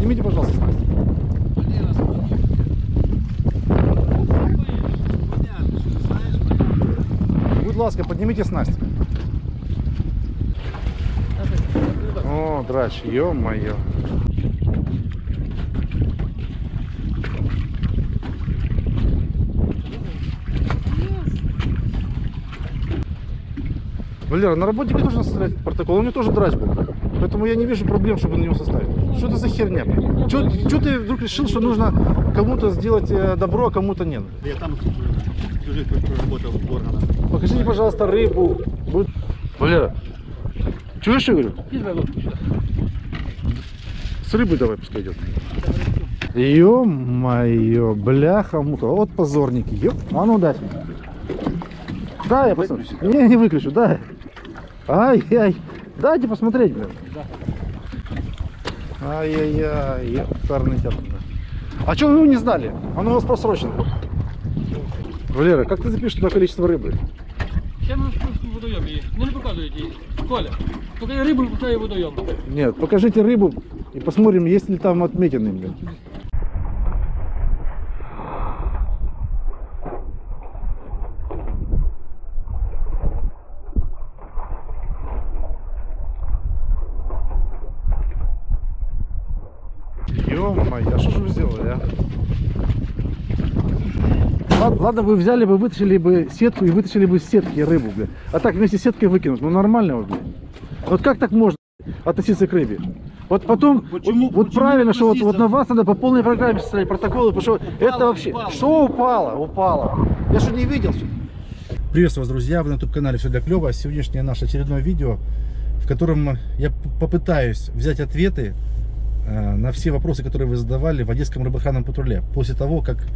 поднимите, пожалуйста, снасть. Будь ласка, поднимите снасть. О, драч, ё-моё. Валера, на работе нужно составлять протокол, у него тоже драч был. Поэтому я не вижу проблем, чтобы на него составить. Что это за херня? Что ты вдруг решил, что нужно кому-то сделать э, добро, а кому-то нет? Я там чужих проработал в органах. Покажите, пожалуйста, рыбу. Будет- Валера, чуешь, я говорю? С рыбой давай пускай идет. Ё-моё, бляха-муха, вот позорники. Ёп, а ну дай. Да, я посмотрю. Не, не выключу, дай. Ай-яй, дайте посмотреть, блин. Ай-яй-яй, ёптарный театр. А что вы его не сдали? Оно у вас просрочено. Валера, как ты запишешь туда количество рыбы? Ще ми в водойом її. Ну не показують її. Коля, поки рибу пускає в водойом. Нет, покажите рыбу и посмотрим, есть ли там отметины. Блин. Ладно, вы взяли бы, вытащили бы сетку и вытащили бы из сетки рыбу, блин. А так вместе с сеткой выкинуть, ну нормально, блин. Вот как так можно относиться к рыбе? Вот потом, Почему- вот, вот почему правильно, что вот, вот на вас надо по полной программе составить протоколы, потому что это вообще... упало. Что упало? Упало. Я что, не видел? Приветствую вас, друзья, вы на YouTube-канале «Все для клёва». Сегодняшнее наше очередное видео, в котором я попытаюсь взять ответы на все вопросы, которые вы задавали в Одесском рыбохранном патруле. После того, как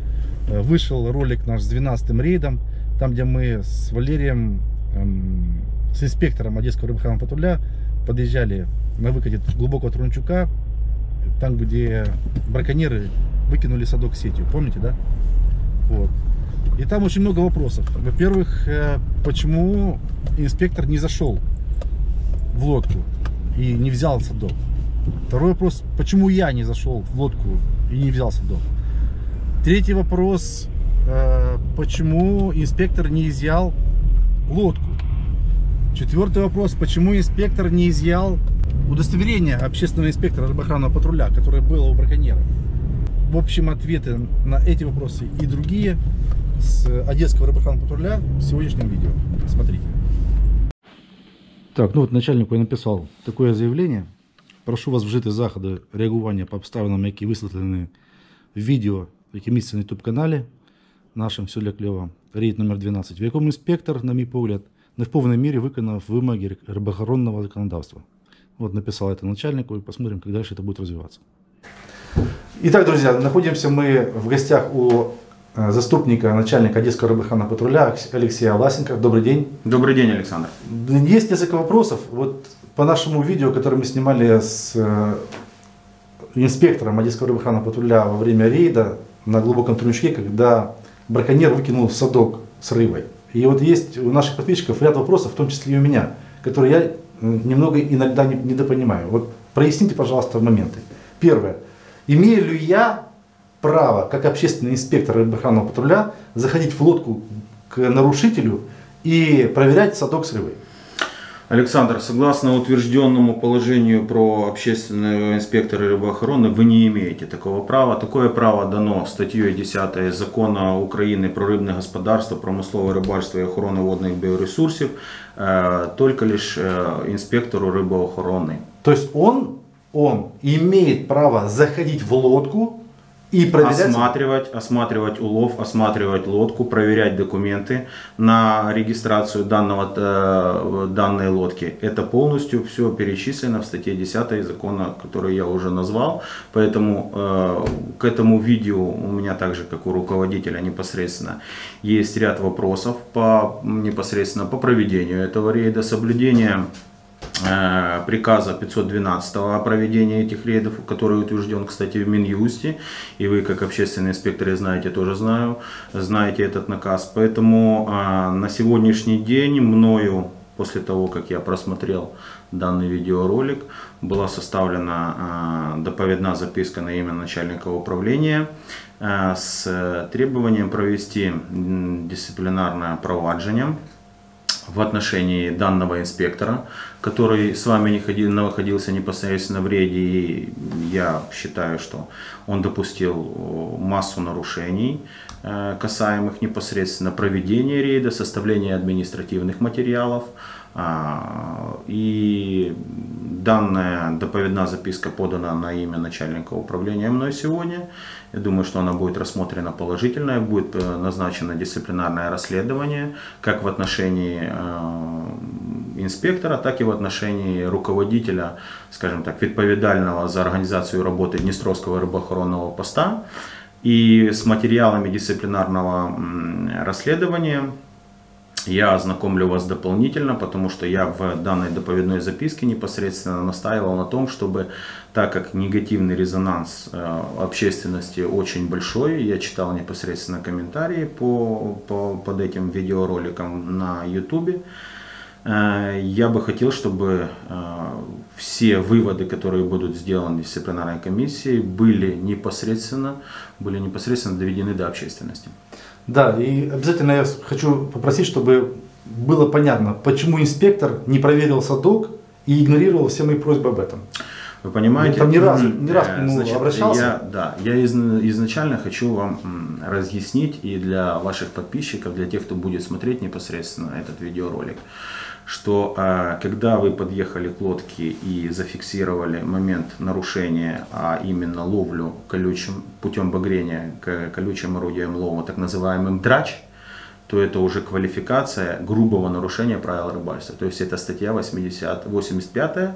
э, вышел ролик наш с 12-м рейдом, там, где мы с Валерием, эм, с инспектором Одесского рыбохранного патруля подъезжали на выкате глубокого Трунчука, там, где браконьеры выкинули садок сетью. Помните, да? Вот. И там очень много вопросов. Во-первых, э, почему инспектор не зашел в лодку и не взял садок? Второй вопрос, почему я не зашел в лодку и не взял садок? Третий вопрос, э, почему инспектор не изъял лодку? Четвертый вопрос, почему инспектор не изъял удостоверение общественного инспектора рыбоохранного патруля, которое было у браконьера? В общем, ответы на эти вопросы и другие с Одесского рыбоохранного патруля в сегодняшнем видео. Смотрите. Так, ну от начальнику я написав таке заявлення. Прошу вас вжити заходи реагування по обставинам, які висвітлені в відео, яке міститься на YouTube каналі нашим все для кльова, рейд номер 12, в якому інспектор, на мій погляд, не в повній мірі виконав вимоги рибохоронного законодавства. Вот написал это начальнику и посмотрим, как дальше это будет развиваться. Итак, друзья, находимся мы в гостях у э, заступника начальника Одесского рыбохранного патруля Алексея Власенко. Добрый день. Добрый день, Александр. Есть несколько вопросов. Вот по нашему видео, которое мы снимали с э, инспектором Одесского рыбохранного патруля во время рейда на глубоком трунчке, когда браконьер выкинул садок с рыбой. И вот есть у наших подписчиков ряд вопросов, в том числе и у меня, которые я немного иногда не- недопонимаю. Вот проясните, пожалуйста, моменты. Первое. Имею ли я право, как общественный инспектор рыбоохранного патруля, заходить в лодку к нарушителю и проверять садок с рыбой? Александр, согласно утвержденному положению про общественного инспектора рыбоохраны, вы не имеете такого права. Такое право дано статьей 10 Закона України про рыбное господарство, промысловое рыбальство и охорону водных биоресурсов э, только лишь э, инспектору рыбоохраны. То есть он, он имеет право заходить в лодку и проверять... осматривать, осматривать улов, осматривать лодку, проверять документы на регистрацию данного, э, данной лодки. Это полностью все перечислено в статье 10 закона, который я уже назвал. Поэтому э, к этому видео у меня также, как у руководителя непосредственно, есть ряд вопросов по, непосредственно по проведению этого рейда, соблюдения э, приказа 512 о проведении этих рейдов, который утвержден, кстати, в Минюсте, и вы, как общественный инспектор, я знаете, тоже знаю, знаете этот наказ. Поэтому э, на сегодняшний день мною после того, как я просмотрел данный видеоролик, была составлена э, доповедна записка на имя начальника управления э, с требованием провести дисциплинарное проваджение в отношении данного инспектора, который с вами не ходил, находился непосредственно в рейде, и я считаю, что он допустил э, массу нарушений, э, касаемых непосредственно проведения рейда, составления административных материалов, а, и данная доповедная записка подана на имя начальника управления мной сегодня. Я думаю, что она будет рассмотрена положительно, будет э, назначено дисциплинарное расследование как в отношении э, инспектора, так и в отношении руководителя, скажем так, відповідального за организацию работы Днестровского рыбоохоронного поста. И с материалами дисциплинарного расследования я ознакомлю вас дополнительно, потому что я в данной доповедной записке непосредственно настаивал на том, чтобы, так как негативный резонанс э, общественности очень большой, я читал непосредственно комментарии по, по, под этим видеороликом на YouTube, э, я бы хотел, чтобы э, все выводы, которые будут сделаны дисциплинарной комиссией, были непосредственно, были непосредственно доведены до общественности. Да, и обязательно я хочу попросить, чтобы было понятно, почему инспектор не проверил садок и игнорировал все мои просьбы об этом. Вы понимаете? Я там не раз- не раз к нему значит, обращался. Я, да, я из- изначально хочу вам разъяснить и для ваших подписчиков, для тех, кто будет смотреть непосредственно этот видеоролик, что э, когда вы подъехали к лодке и зафиксировали момент нарушения, а именно ловлю колючим путем багрения к колючим орудием лова, так называемым драч, то это уже квалификация грубого нарушения правил рыбальства. То есть это статья 80, 85,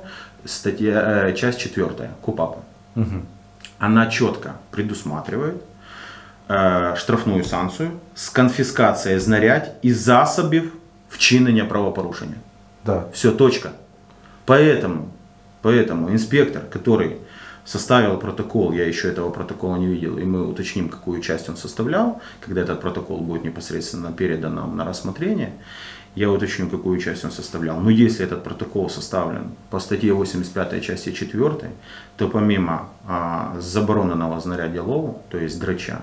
статья, э, часть 4 КУПАПа. Она четко предусматривает э, штрафную санкцию з конфіскацією знарядь і засобів вчинення правопорушення. Да. Все, точка. Поэтому, поэтому инспектор, который составил протокол, я еще этого протокола не видел, и мы уточним, какую часть он составлял, когда этот протокол будет непосредственно передан нам на рассмотрение, я уточню, какую часть он составлял. Но если этот протокол составлен по статье 85 части 4, то помимо а, забороненного знарядия лову, то есть драча,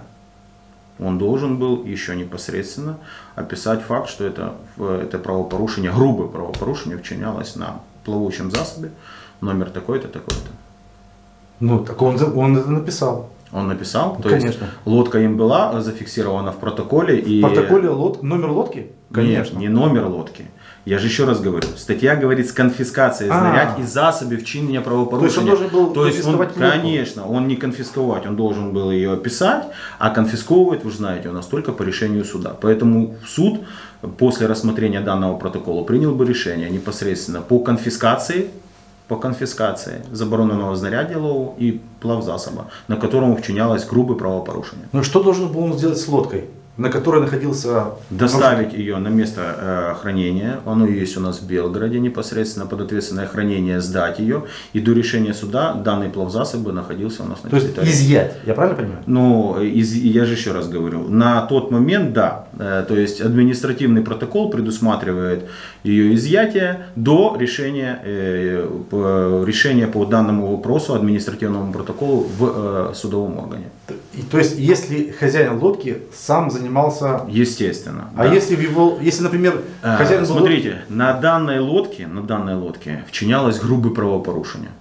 он должен был еще непосредственно описать факт, что это, это правопорушение, грубое правопорушение вчинялось на плавучем засобе, номер такой-то, такой-то. Ну, так он, он это написал. Он написал, то Конечно. есть лодка им была зафиксирована в протоколе. И... В протоколе лод... номер лодки? Нет, не номер лодки. Я же еще раз говорю, статья говорит с конфискацией А. знарядь и засобів вчинения правопорушения. То есть он должен был То есть он, лодку? конечно, он не конфисковать, он должен был ее описать, а конфисковывать, вы же знаете, у нас только по решению суда. Поэтому суд после рассмотрения данного протокола принял бы решение непосредственно по конфискации, по конфискации забороненного знаряддя лову и плавзасоба, на котором вчинялось грубое правопорушение. Ну, что должен был он сделать с лодкой, на которой находился... Доставить ее на место э, хранения, оно есть у нас в Белгороде непосредственно под ответственное хранение, сдать ее, и до решения суда данный плавзасоб бы находился у нас на То есть территории. изъять, я правильно понимаю? Ну, из, я же еще раз говорю, на тот момент, да, э, то есть административный протокол предусматривает ее изъятие до решения, э, по- решения по данному вопросу административному протоколу в э, судовом органе. И, то есть, если хозяин лодки сам занимался... Естественно. А да. если в его... Если, например, А, хозяин был... Смотрите, на данной лодке, на данной лодке вчинялось грубое правопорушение.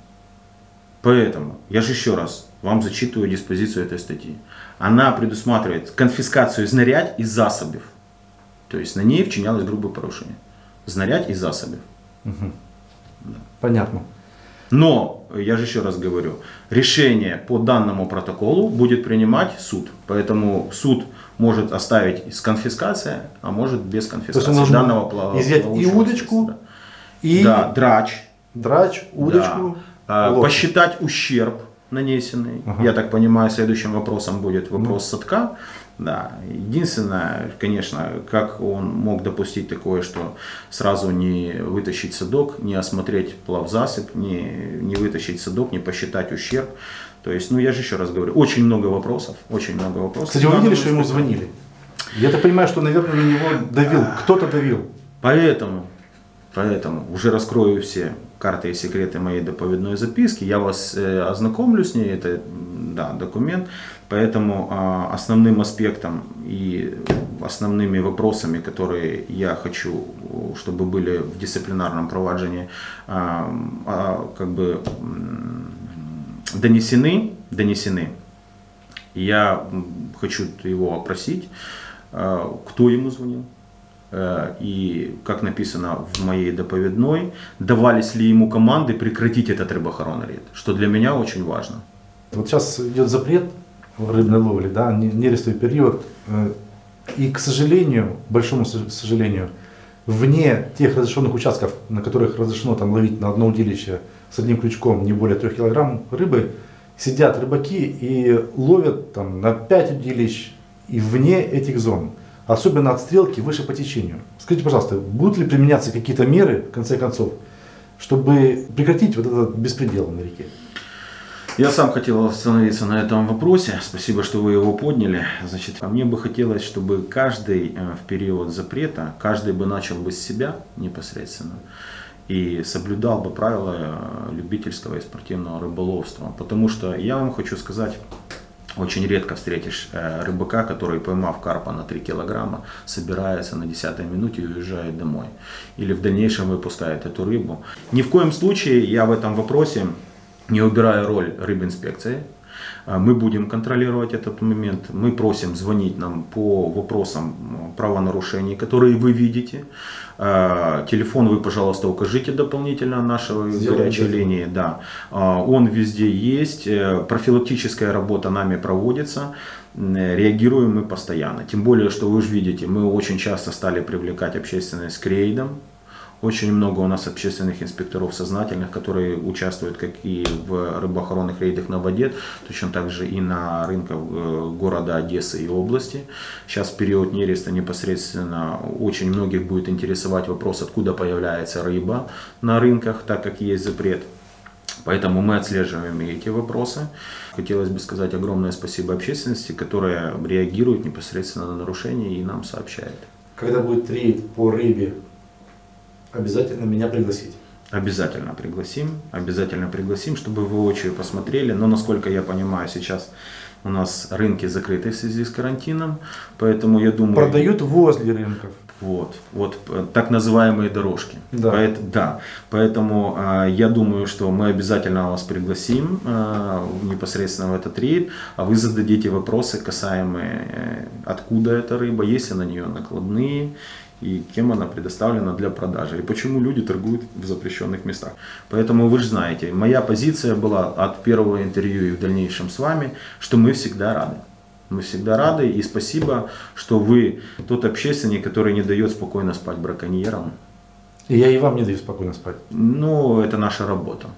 Поэтому, я же еще раз вам зачитываю диспозицию этой статьи. Она предусматривает конфискацию знарядь и засобів. То есть на ней вчинялось грубое порушение. Знарядь и засобів. Понятно. Но, я же еще раз говорю, решение по данному протоколу будет принимать суд. Поэтому суд может оставить с конфискацией, а может без конфискации он должен данного плава- изъять и удочку, средства. И Да, драч. драч, удочку, Да. А, лодку. Посчитать ущерб нанесенный. Ага. Я так понимаю, следующим вопросом будет вопрос садка. Да. Единственное, конечно, как он мог допустить такое, что сразу не вытащить садок, не осмотреть плавзасып, не, не вытащить садок, не посчитать ущерб. То есть, ну я же еще раз говорю, очень много вопросов, очень много вопросов. Кстати, вы видели, что ему звонили? Я так понимаю, что, наверное, на него давил. Кто-то давил. Поэтому Поэтому уже раскрою все карты и секреты моей доповедной записки. Я вас э, ознакомлю с ней, это да, документ. Поэтому а, основным аспектом и основными вопросами, которые я хочу, чтобы были в дисциплинарном проваджении, а, а, как бы донесены, донесены. Я хочу его опросить, а, кто ему звонил, э, и, как написано в моей доповедной, давались ли ему команды прекратить этот рыбоохоронный рейд, что для меня очень важно. Вот сейчас идет запрет рыбной ловли, да, не- нерестовый период. э, И, к сожалению, большому сож- сожалению, вне тех разрешенных участков, на которых разрешено там ловить на одно удилище с одним крючком не более 3 килограмм рыбы, сидят рыбаки и ловят там на 5 удилищ и вне этих зон. Особенно от стрелки выше по течению. Скажите, пожалуйста, будут ли применяться какие-то меры, в конце концов, чтобы прекратить вот этот беспредел на реке? Я сам хотел остановиться на этом вопросе. Спасибо, что вы его подняли. Значит, а мне бы хотелось, чтобы каждый э, в период запрета, каждый бы начал бы с себя непосредственно и соблюдал бы правила любительского и спортивного рыболовства. Потому что я вам хочу сказать, очень редко встретишь э, рыбака, который, поймав карпа на 3 килограмма, собирается на 10 минуте и уезжает домой. Или в дальнейшем выпускает эту рыбу. Ни в коем случае я в этом вопросе не убираю роль рыбинспекции. А, Мы будем контролировать этот момент. Мы просим звонить нам по вопросам м, правонарушений, которые вы видите. А, Телефон вы, пожалуйста, укажите дополнительно Сделаем горячей линии. Да. А, Он везде есть. Э, Профилактическая работа нами проводится. Реагируем мы постоянно. Тем более, что вы же видите, мы очень часто стали привлекать общественность к рейдам. Очень много у нас общественных инспекторов сознательных, которые участвуют как и в рыбоохоронных рейдах на воде, точно так же и на рынках э, города Одессы и области. Сейчас период нереста непосредственно очень многих будет интересовать вопрос, откуда появляется рыба на рынках, так как есть запрет. Поэтому мы отслеживаем и эти вопросы. Хотелось бы сказать огромное спасибо общественности, которая реагирует непосредственно на нарушения и нам сообщает. Когда будет рейд по рыбе, обязательно меня пригласите. Обязательно пригласим, обязательно пригласим, чтобы вы воочию посмотрели. Но насколько я понимаю, сейчас у нас рынки закрыты в связи с карантином, поэтому я думаю... Продают возле рынков. Вот, вот э, так называемые дорожки. Да. Поэт- да. Поэтому э, я думаю, что мы обязательно вас пригласим э, непосредственно в этот рейд, а вы зададите вопросы касаемые, э, откуда эта рыба, есть ли на нее накладные и кем она предоставлена для продажи, и почему люди торгуют в запрещенных местах. Поэтому вы же знаете, моя позиция была от первого интервью и в дальнейшем с вами, что мы всегда рады. Мы всегда рады и спасибо, что вы тот общественник, который не дает спокойно спать браконьерам. И я и вам не даю спокойно спать. Ну, это наша работа.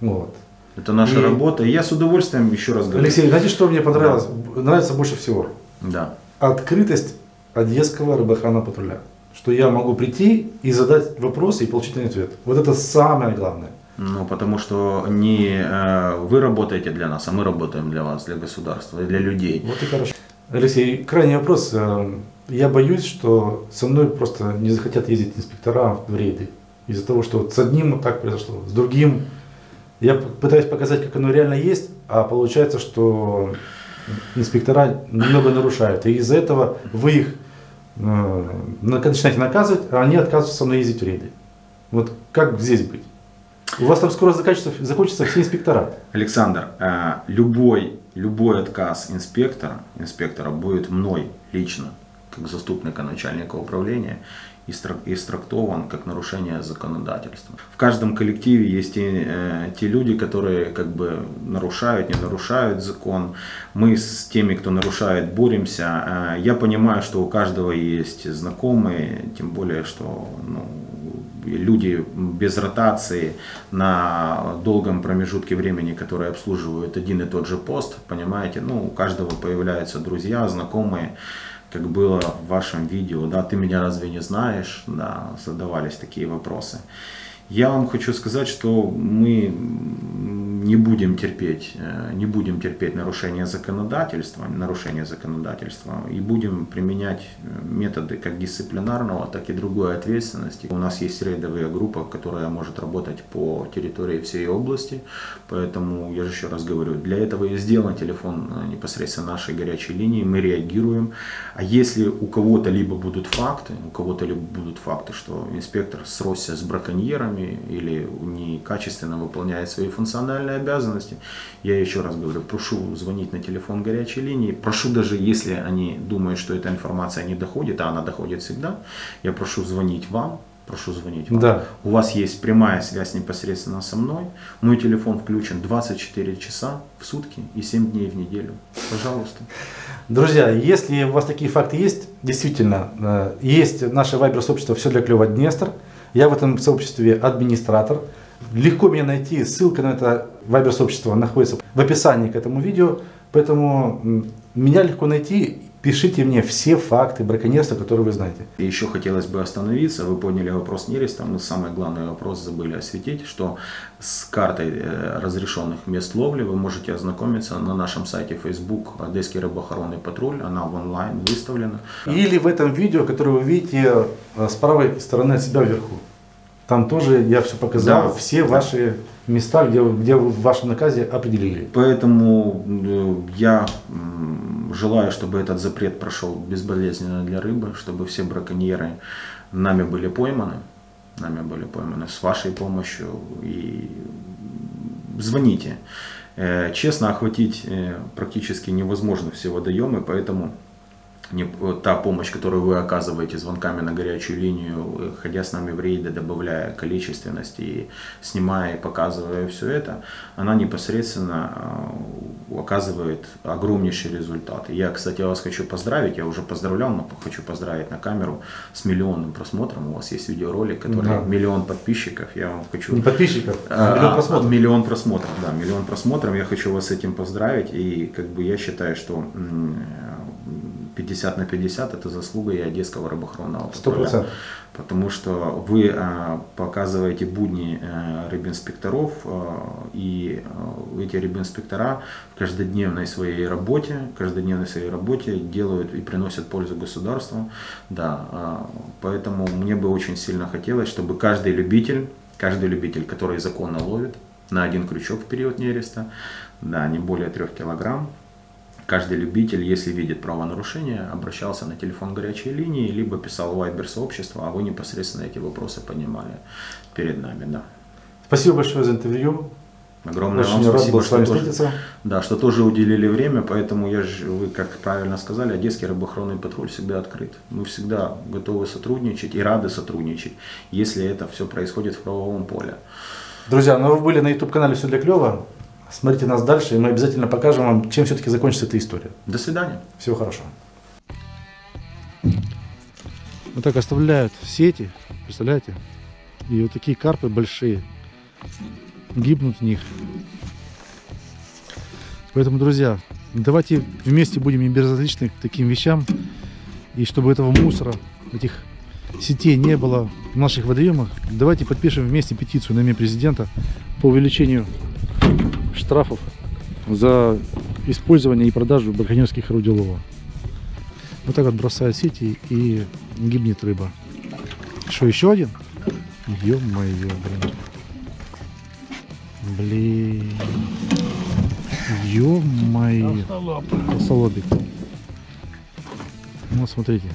Вот. Это наша И- работа. И я с удовольствием еще раз говорю. Алексей, знаете, что мне понравилось? Нравится больше всего? Да. Открытость Одесского рыбоохранного патруля. Что я могу прийти и задать вопросы и получить на ответ. Вот это самое главное. Ну, потому что не э, вы работаете для нас, а мы работаем для вас, для государства для людей. Вот и хорошо. Алексей, крайний вопрос. Э, Я боюсь, что со мной просто не захотят ездить инспектора в рейды. Из-за того, что вот с одним вот так произошло, с другим. Я пытаюсь показать, как оно реально есть, а получается, что инспектора немного нарушают. И из-за этого вы их начинаете наказывать, а они отказываются со мной ездить в рейды. Вот как здесь быть? У вас там скоро закончатся, закончатся все инспектора. Александр, э, любой, любой отказ инспектора, инспектора будет мной лично, как заступника начальника управления, истрактован как нарушение законодательства. В каждом коллективе есть те, э, те люди, которые как бы нарушают, не нарушают закон. Мы с теми, кто нарушает, боремся. Э, Я понимаю, что у каждого есть знакомые, тем более, что ну, люди без ротации на долгом промежутке времени, которые обслуживают один и тот же пост, понимаете, ну, у каждого появляются друзья, знакомые, как было в вашем видео, да, ты меня разве не знаешь, да, задавались такие вопросы. Я вам хочу сказать, что мы не будем терпеть, э, не будем терпеть нарушения законодательства, нарушения законодательства и будем применять э, методы как дисциплинарного, так и другой ответственности. У нас есть рейдовая группа, которая может работать по территории всей области, поэтому я же еще раз говорю, для этого и сделан телефон э, непосредственно нашей горячей линии, мы реагируем. А если у кого-то либо будут факты, у кого-то либо будут факты, что инспектор сросся с браконьерами или некачественно выполняет свои функциональные обязанности, я еще раз говорю, прошу звонить на телефон горячей линии, прошу даже, если они думают, что эта информация не доходит, а она доходит всегда, я прошу звонить вам, прошу звонить вам. Да. У вас есть прямая связь непосредственно со мной. Мой телефон включен 24 часа в сутки и 7 дней в неделю. Пожалуйста. Друзья, если у вас такие факты есть, действительно, э, есть наше вайбер-сообщество «Все для клёва Днестр». Я в этом сообществе администратор. Легко меня найти, ссылка на это вайбер-сообщество находится в описании к этому видео. Поэтому меня легко найти. Пишите мне все факты браконьерства, которые вы знаете. И еще хотелось бы остановиться, вы поняли вопрос нереста, мы самый главный вопрос забыли осветить, что с картой э, разрешенных мест ловли вы можете ознакомиться на нашем сайте Facebook Одесский рыбоохоронный патруль, она в онлайн выставлена. Или в этом видео, которое вы видите э, с правой стороны от себя вверху. Там тоже я все показал, Да. все ваши места, где, где вы в вашем наказе определили. Поэтому э, я желаю, чтобы этот запрет прошел безболезненно для рыбы, чтобы все браконьеры нами были пойманы, нами были пойманы с вашей помощью и звоните. Э, Честно, охватить э, практически невозможно все водоемы, поэтому не- та помощь, которую вы оказываете звонками на горячую линию, ходя с нами в рейды, добавляя количественность и снимая и показывая все это, она непосредственно э, оказывает огромнейший результат. И Я, кстати, вас хочу поздравить, я уже поздравлял, но хочу поздравить на камеру с миллионным просмотром. У вас есть видеоролик, который Да. миллион подписчиков. Я вам хочу Не подписчиков, а а, миллион просмотров. Миллион просмотров, да, миллион просмотров. Я хочу вас с этим поздравить. И как бы я считаю, что 50 на 50 это заслуга и Одесского рыбоохоронного Сто патруля. процентов. Потому что вы а, показываете будни э, рыбинспекторов, а, и эти рыбинспектора в каждодневной своей работе, каждодневной своей работе делают и приносят пользу государству. Да, поэтому мне бы очень сильно хотелось, чтобы каждый любитель, каждый любитель, который законно ловит на один крючок в период нереста, да, не более трех килограмм, Каждый любитель, если видит правонарушение, обращался на телефон горячей линии, либо писал в Вайбер сообщество, а вы непосредственно эти вопросы поднимали перед нами. Да. Спасибо большое за интервью. Огромное Очень вам рад спасибо, был с вами что тоже, встретиться. да, что тоже уделили время, поэтому я же, вы как правильно сказали, Одесский рыбоохоронный патруль всегда открыт. Мы всегда готовы сотрудничать и рады сотрудничать, если это все происходит в правовом поле. Друзья, ну вы были на YouTube-канале «Все для клёва». Смотрите нас дальше, и мы обязательно покажем вам, чем все-таки закончится эта история. До свидания. Всего хорошего. Вот так оставляют сети, представляете? И вот такие карпы большие гибнут в них. Поэтому, друзья, давайте вместе будем не безразличны к таким вещам. И чтобы этого мусора, этих сетей не было в наших водоемах, давайте подпишем вместе петицию на имя президента по увеличению штрафов за использование и продажу браконьерских орудий лова. Вот так вот бросают сети и гибнет рыба. Что, еще один? Ё-моё, блин. Блин. Ё-моё. Толстолобик. Вот смотрите.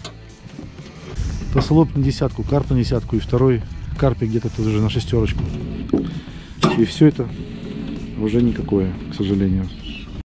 Толстолоб на десятку, карп на десятку и второй карпик где-то тут уже на шестерочку. И все это уже никакое, к сожалению.